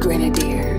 Grenadine.